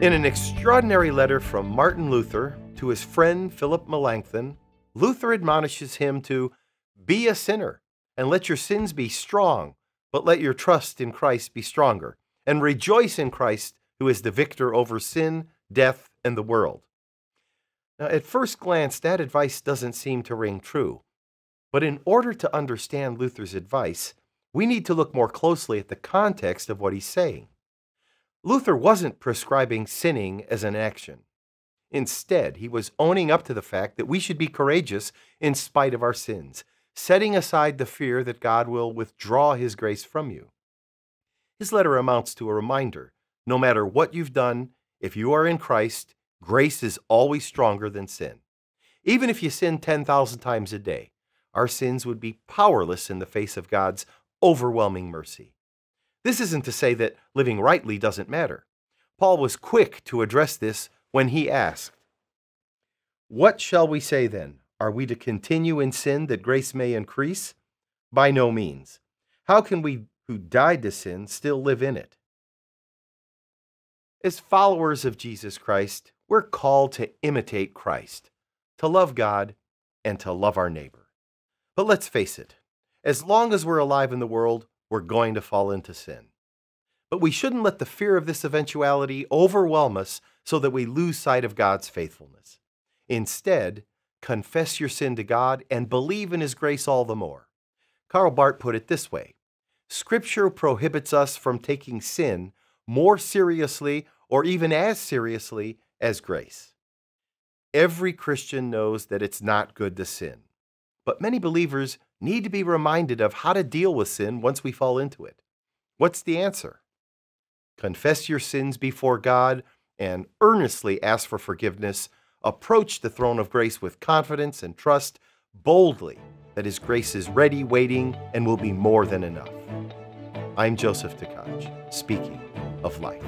In an extraordinary letter from Martin Luther to his friend Philip Melanchthon, Luther admonishes him to be a sinner and let your sins be strong, but let your trust in Christ be stronger, and rejoice in Christ, who is the victor over sin, death, and the world. Now, at first glance, that advice doesn't seem to ring true. But in order to understand Luther's advice, we need to look more closely at the context of what he's saying. Luther wasn't prescribing sinning as an action. Instead, he was owning up to the fact that we should be courageous in spite of our sins, setting aside the fear that God will withdraw his grace from you. His letter amounts to a reminder no matter what you've done, if you are in Christ, grace is always stronger than sin. Even if you sin 10,000 times a day, our sins would be powerless in the face of God's overwhelming mercy. This isn't to say that living rightly doesn't matter. Paul was quick to address this when he asked, What shall we say then? Are we to continue in sin that grace may increase? By no means. How can we who died to sin still live in it? As followers of Jesus Christ, we're called to imitate Christ, to love God, and to love our neighbor. But let's face it, as long as we're alive in the world, we're going to fall into sin. But we shouldn't let the fear of this eventuality overwhelm us so that we lose sight of God's faithfulness. Instead, confess your sin to God and believe in His grace all the more. Karl Barth put it this way Scripture prohibits us from taking sin more seriously or even as seriously as grace. Every Christian knows that it's not good to sin. But many believers need to be reminded of how to deal with sin once we fall into it. What's the answer? Confess your sins before God and earnestly ask for forgiveness. Approach the throne of grace with confidence and trust boldly that His grace is ready, waiting, and will be more than enough. I'm Joseph Tkach, speaking of life.